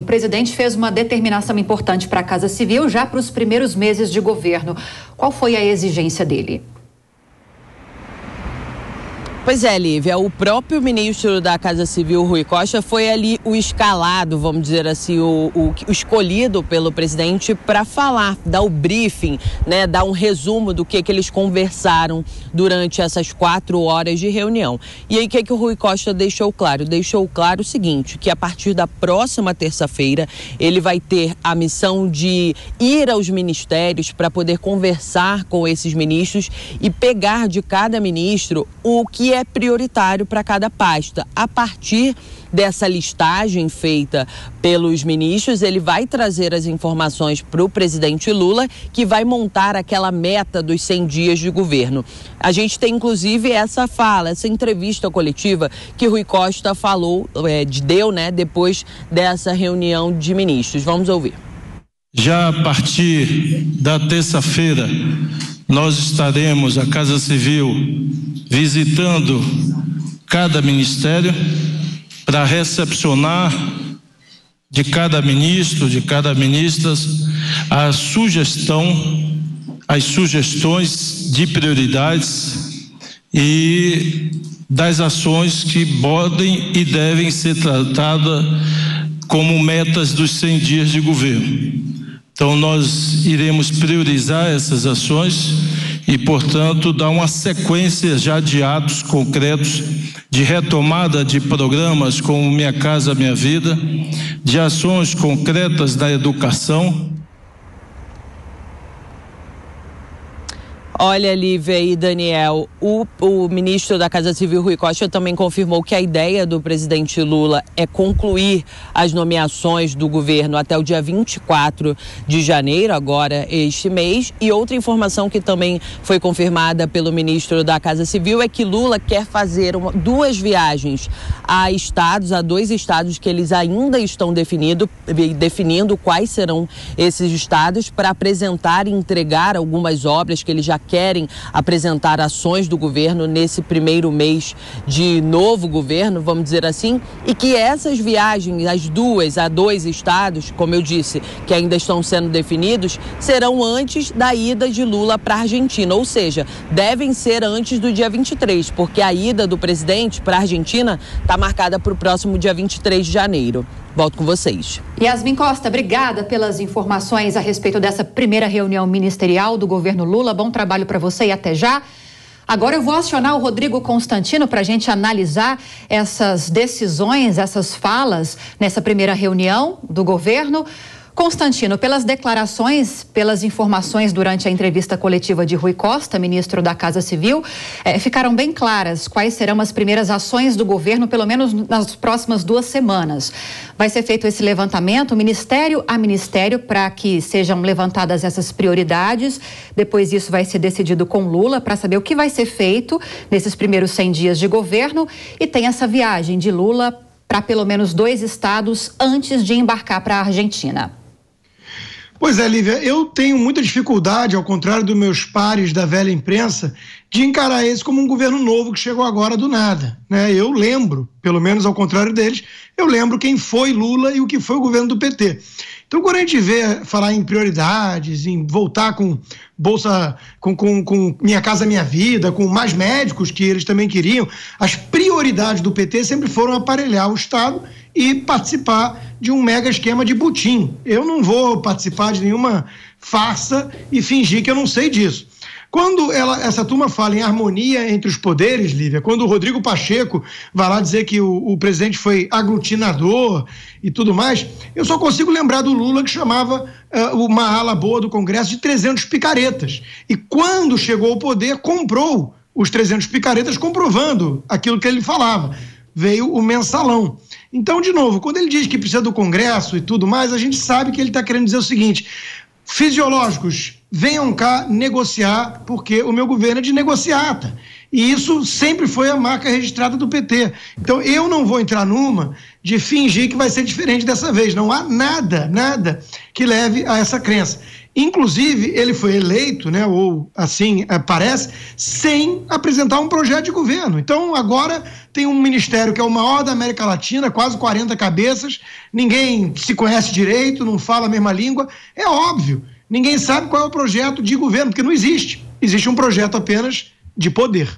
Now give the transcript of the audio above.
O presidente fez uma determinação importante para a Casa Civil já para os primeiros meses de governo. Qual foi a exigência dele? Pois é, Lívia, o próprio ministro da Casa Civil, Rui Costa, foi ali o escalado, vamos dizer assim, o, o, o escolhido pelo presidente para falar, dar o briefing, né, dar um resumo do que, que eles conversaram durante essas quatro horas de reunião. E aí, o que, que o Rui Costa deixou claro? Deixou claro o seguinte, que a partir da próxima terça-feira, ele vai ter a missão de ir aos ministérios para poder conversar com esses ministros e pegar de cada ministro o que é é prioritário para cada pasta. A partir dessa listagem feita pelos ministros, ele vai trazer as informações para o presidente Lula, que vai montar aquela meta dos 100 dias de governo. A gente tem inclusive essa fala, essa entrevista coletiva que Rui Costa falou, é, deu, né, depois dessa reunião de ministros. Vamos ouvir. Já a partir da terça-feira, nós estaremos, a Casa Civil, visitando cada ministério para recepcionar de cada ministro, de cada ministra, a sugestão, as sugestões de prioridades e das ações que podem e devem ser tratadas como metas dos 100 dias de governo. Então, nós iremos priorizar essas ações e, portanto, dar uma sequência já de atos concretos de retomada de programas como Minha Casa Minha Vida, de ações concretas da educação Olha, Lívia e Daniel, o, o, ministro da Casa Civil, Rui Costa, também confirmou que a ideia do presidente Lula é concluir as nomeações do governo até o dia 24 de janeiro, agora este mês. E outra informação que também foi confirmada pelo ministro da Casa Civil é que Lula quer fazer uma, duas viagens a estados, a dois estados que eles ainda estão definido, definindo quais serão esses estados para apresentar e entregar algumas obras que ele já querem apresentar ações do governo nesse primeiro mês de novo governo, vamos dizer assim, e que essas viagens, as duas a dois estados, como eu disse, que ainda estão sendo definidos, serão antes da ida de Lula para a Argentina, ou seja, devem ser antes do dia 23, porque a ida do presidente para a Argentina está marcada para o próximo dia 23 de janeiro. Volto com vocês. Yasmin Costa, obrigada pelas informações a respeito dessa primeira reunião ministerial do governo Lula. Bom trabalho para você e até já. Agora eu vou acionar o Rodrigo Constantino para a gente analisar essas decisões, essas falas nessa primeira reunião do governo. Constantino, pelas declarações, pelas informações durante a entrevista coletiva de Rui Costa, ministro da Casa Civil, eh, ficaram bem claras quais serão as primeiras ações do governo, pelo menos nas próximas duas semanas. Vai ser feito esse levantamento, ministério a ministério, para que sejam levantadas essas prioridades. Depois isso vai ser decidido com Lula para saber o que vai ser feito nesses primeiros 100 dias de governo. E tem essa viagem de Lula para pelo menos dois estados antes de embarcar para a Argentina. Pois é, Lívia, eu tenho muita dificuldade, ao contrário dos meus pares da velha imprensa, de encarar esse como um governo novo que chegou agora do nada. Né? Eu lembro, pelo menos ao contrário deles, eu lembro quem foi Lula e o que foi o governo do PT. Então, quando a gente vê falar em prioridades, em voltar com Bolsa, com, com, com Minha Casa Minha Vida, com mais médicos que eles também queriam, as prioridades do PT sempre foram aparelhar o Estado e participar de um mega esquema de butim. Eu não vou participar de nenhuma farsa e fingir que eu não sei disso. Quando ela, essa turma fala em harmonia entre os poderes, Lívia, quando o Rodrigo Pacheco vai lá dizer que o, o, presidente foi aglutinador e tudo mais, eu só consigo lembrar do Lula que chamava uh, uma ala boa do Congresso de 300 picaretas. E quando chegou ao poder, comprou os 300 picaretas, comprovando aquilo que ele falava. Veio o mensalão. Então, de novo, quando ele diz que precisa do Congresso e tudo mais, a gente sabe que ele está querendo dizer o seguinte: fisiológicos, venham cá negociar, porque o meu governo é de negociata. E isso sempre foi a marca registrada do PT. Então, eu não vou entrar numa de fingir que vai ser diferente dessa vez. Não há nada, nada que leve a essa crença. Inclusive, ele foi eleito, né, ou assim é, parece, sem apresentar um projeto de governo. Então, agora tem um ministério que é o maior da América Latina, quase 40 cabeças, ninguém se conhece direito, não fala a mesma língua. É óbvio, ninguém sabe qual é o projeto de governo, porque não existe. Existe um projeto apenas de poder.